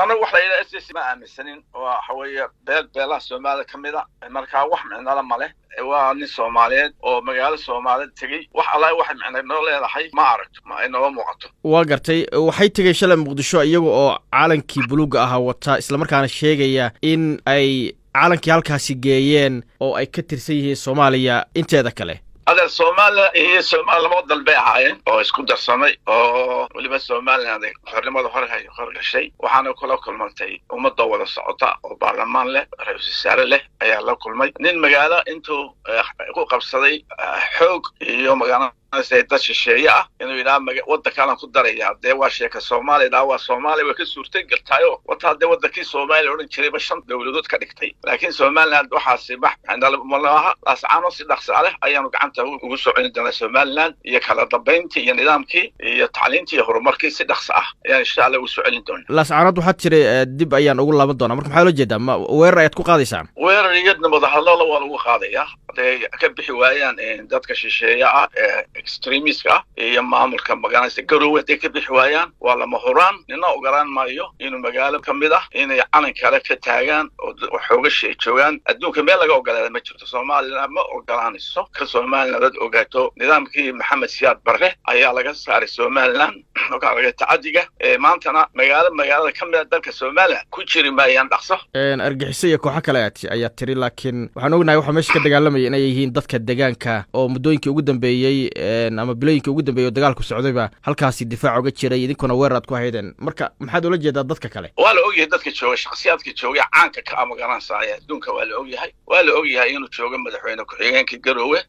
horta wax la yidhaha s ma aaminsanin waxa weeye beel beelaha soomaalida ka mid a. Markaa wax micnala ma leh. Waa nin soomaaliyeed oo magaalo soomaaliyeed tegey. Wax alla waxay micna noo leedahay ma aragto ma ay nooga muuqato. Waa gartay waxay tegeen shalay muqdisho iyaga oo caalankii buluugga ahaa wata islamarkaana sheegaya in ay caalankii halkaasi geeyeen oo ay ka tirsan yihiin soomaaliya inteeda kale adeer soomaaliya iyo somaal laba dal bay ahaayeen oo isku darsamay oo weliba somaliland ay xornimada hore hay hor gashay waxaana kula kulmantay ummadda wada socota oo baarlamaan leh ra'iisul wasaare leh ayaa la kulmay nin magaalo intuu ku qabsaday xoog iyo magaala dad shisheeye ah inuu yidhaha waddankaanan ku daraya. Dee waa sheeka soomaaliya dhaa waa soomaaliya way ka suurtay galtaayo. Wataa dee waddankii soomaaliya odhan jirayba shan dowladood ka dhigtay. Laakiin somaliland waxaasi bax malaha laascaano si dhaqsaa leh ayaanu gacanta ugu soo celin doonaa somaliland iyo kala dambayntii iyo nidaamkii iyo tacliintii iyo horumarkii si dhaqso ah. Ayaan insha allah ugu soo celin doonaa. Laascaanood waxaa tiri dib ayaan ugu laaban doonaa. Marka maxaa loo jeedaa? Ma weerar ayaad ku qaadaysaan weerar iyadna wadahadloola waa lagu qaadayaa. Hadday ka bixi waayaan dadka shisheeye ah extremiska ah iyo maamulka magaranaysa garowe hadday ka bixi waayaan waa lama huraan. Nina ogolaan maayo inuu magaalo ka mid ah inay calan kale ka taagaan oo xoogashi ay joogaan. Adduunka meel laga ogolaada ma jirto. Somaliland ma ogolaanayso ka somaliland dad ogaato. Nidaamkii maxamed siyaad barre ayaa laga saaray somaliland. laga tacadiga maantana magaalo magaalada ka mid a dalka somaliland ku jiri maayaan dhaqso. Argixiso iyo kooxo kale ayaa tiri laakiin waxaan ognahay waxaa meesha ka dagaalamaya inay yihiin dadka deegaanka oo muddooyinkii ugu dambeeyey ama bilooyinkii ugu dambeeyey oo dagaalku socdayba halkaasi difaac uga jiray idinkuna weerar aad ku haydeen marka maxaad ula jeedaa dadka kale? Waa la ogyahay dadka jooga shakhsiyaadka jooga caanka ka magaranaysaaya adduunka waa la ogyahay. Waa la ogyahay inuu joogo madaxweyne ku-xigeenka garoowe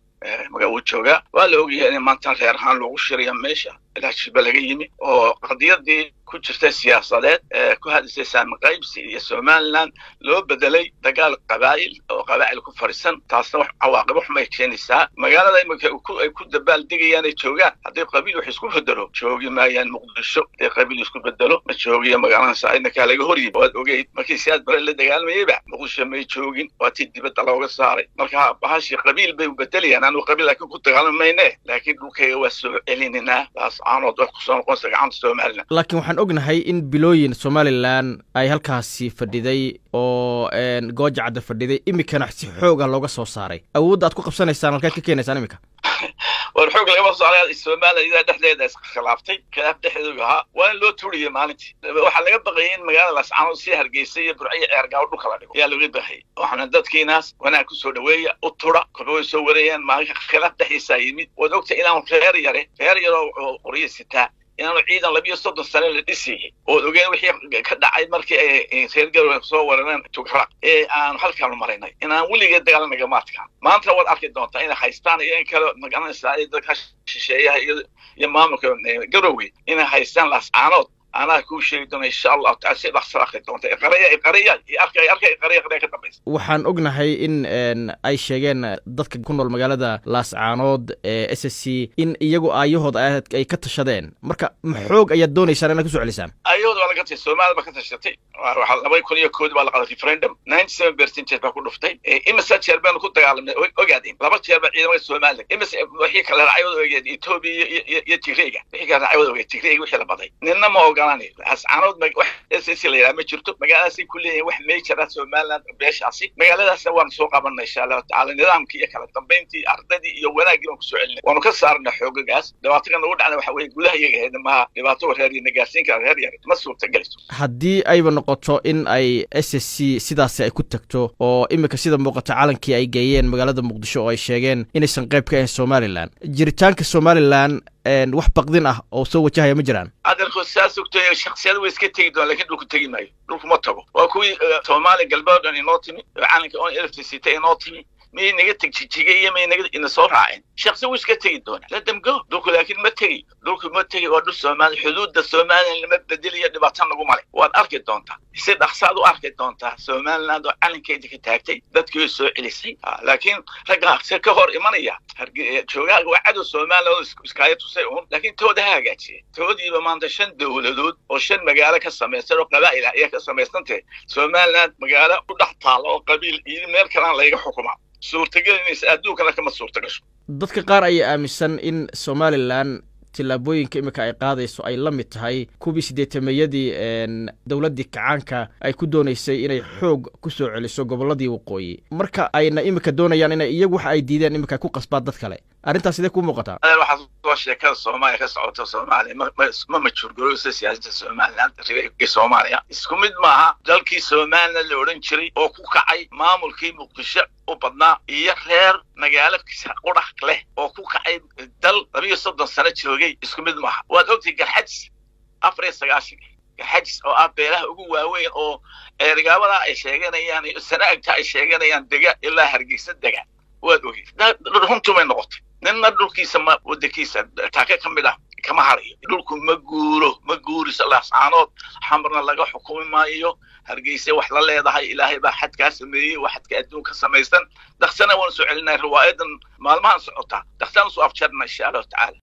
uu joogaa. Waa la ogyahay in maanta reer ahaan loogu shiraya meesha jiba laga yimi oo qadiyadii ku jirta siyaasadeed ee ku hadisay saamiqaybsi iyo somaliland loo bedelay dagaal qabaa'il oo qabaa'il ku farisan taasna wax cawaaqib xumay keenaysaa. Magaalada imika ay ku dabaal degayaan ay joogaan haddii qabiil wax isku bedelo joogi maayaan muqdisho. Haddii qabiil isku bedelo ma joogiyo magaalada inakaa laga horyimi waad ogeyd markii siyaad bare la dagaalmayeyba muqdisho may joogin waa tii dibadda looga saaray. Marka bahashii qabiil bay bedelayaan anu qabiil laakiin ku dagaalami laakiin dhulkayga waa soo celinanaa taas aanood wax ku soo noqonaysa gacanta somaliland laakiin waxaan ognahay in bilooyin somalilan ay halkaasi fadhiday oo gooja cadda fadhiday. Iminkana si xoog looga soo saaray. Awoodda aad ku qabsanaysaan halkaad ka keenaysaan iminka war xoog saaray somaliland idaa dhexdeeda iskhilaafay khilaaf dhexdeedu ahaa waa in loo turiyay maalintii. Waxaa laga baqayay in magaalada lascaanood si hargeysa iyo burciyo ceergaawo dhulka la dhigo. Ayaa laga baqayay. Waxaana dadkiinaas wanaag ku soo dhaweeya u tura kolba way soo wareeyaan maalinka khilaaf dhexdiisaa yimid. Waad ogta inaan reer yare reer yaroo qoryo sitaa inaanu ciidan labiyo soddon sane la dhisayay ood ogeen wixii ka dhacay markii ay reer garowe soo weerareen tugraq ee aan halkaanu marinay inaan weligeed dagaal nagamaadkaan maanta waad arki doontaa inay haystaan iyo in kale ma garanaysaa dadka shisheeyaha iyo maamulka garowe inay haystaan laascaanood anaa kuu sheegi doona insha allahu taala si dhaqsa akri doonta iqaraya iqaraya iyo arkay arkay iqaraya iqaraya ka dambaysa waxaan ognahay in ay sheegeen dadka ku nool magaalada laascaanood ee s s c in iyagu aayahooda ay ka tashadeen marka maxoog ayaad doonaysaan inaad ku soo celisaan tashay soomaalida baa ka tashatay laba kun iyo koodi baa la qaday referendum. ninety seven percentage baa ku dhuftay. Imisa jeer baanu ku dagaalamnay ogaadeen. laba jeer baa ciidamada somaliland imisa wixii kale raacayooda ogeed etoobiya iyo tigreega wixii kale raacayooda ogeed tigreega wixii la baday. Ninna ma ogolanay ascaanood wax ss la yidhaha ma jirto. Magaaladaasay ku leeyihiin wax ah somaliland beeshaasi. Magaaladaasna waanu soo qabanay insha allahu tacala nidaamkii iyo kala dambayntii ardadii iyo wanaaggii baan ku soo celinay. Waanu ka saarnay xoogagaas. Dhibaato ka nagu dhacna waxa weye gudaha iyaga maha dhibaato reer iyo nagaarsiin kara reer yar. Ma suurtagelayso haddii ayba noqoto in ay s s c sidaasi ay ku tagto oo iminka sida muuqata calankii ay geeyeen magaalada muqdisho oo ay sheegeen inaysan qayb ka ahayn somalilan jiritaanka somalilan wax baqdin ah oo soo wajahaya ma jiraan. Adeerkood saas ogto shaksiyada way iska tegi doon laakiin dhulku tegi maayo. Dhulku ma tago. Waa kuwii soomaaliya galbeed dhan inoo timi calanka on electricity inoo timi miyay naga teg jijigay iyo may naga ina soo raaceen shaksi wuu iska tegi doona let them go dhulku laakiin ma tegi dhulku ma tegi waa dhul soomaaliya xuduudda somaliland lama bedeliyo dhibaato nagu male waad arki doontaa si dhaqsaad u arki doontaa somaliland oo calankeeda ka taagtay dadkii way soo celisay laakiin ragga se ka hor imanaya joogaaga waa cadow somaliland iskaayo tusay uun laakiin tooda ha hagaajiye toodiiba maanta shan dowladood oo shan magaalo ka samaysan oo qabaa'il ah ayaa ka samaysantahe somaliland magaalo u dhex taalla oo qabiil iyo meel kalaan layga xukuma suurtagelinaysa adduunkana kama suurta gasho dadka qaar ayaa aaminsan in somalilan tillaabooyinka iminka ay qaadayso ay la mid tahay kuwii sideetameeyadii dowladdii kacaanka ay ku doonaysay inay xoog ku soo celiso gobolladii waqooyi. Marka ayna iminka doonayaan inay iyagu waxa ay diideen iminka ku qasbaan dad kale arrintaas sidee kuu muuqataa soo sheekada soomaaliya ka socota soomaaliya ma majurgarooysa siyaasadda somaliland ee soomaaliya isku mid maaha dalkii somaliland la odhan jiray oo ku kacay maamulkii muqdisho u badnaa iyo reer magaalo qudhax leh oo ku kacay dal labiyo soddon sano joogay isku mid maaha waad ogtay garxajis afar iyo sagaashan garxajis oo ah beelaha ugu waaweyn oo eergaabadaa ay sheeganayaan iyo sanaagta ay sheeganayaan dega ilaa hargeysa dega waad ogey runtumay noqotay ninna dhulkiisa ma wadankiisa taake ka mid ah kama harayo. Dhulku ma guuro ma guuriso laascaanood xamarna laga xukumi maayo. Hargeyse wax la leedahay ilaahay baa xadkaa sameeyey waa xadka adduunka samaysan. Daksana waanu soo celinay riwaayadan maalmahan socotaa daksana soo afjarna insha allahu tacaala